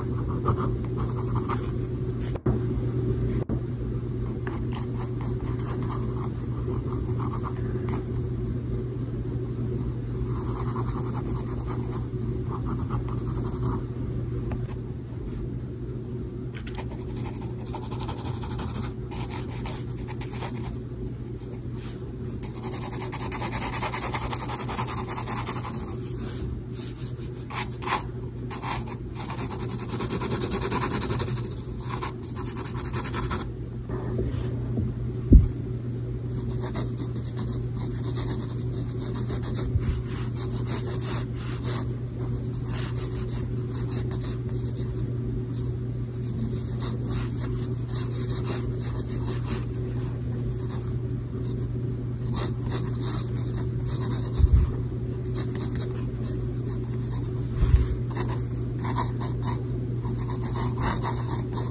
Ha ha ha ha. あっ。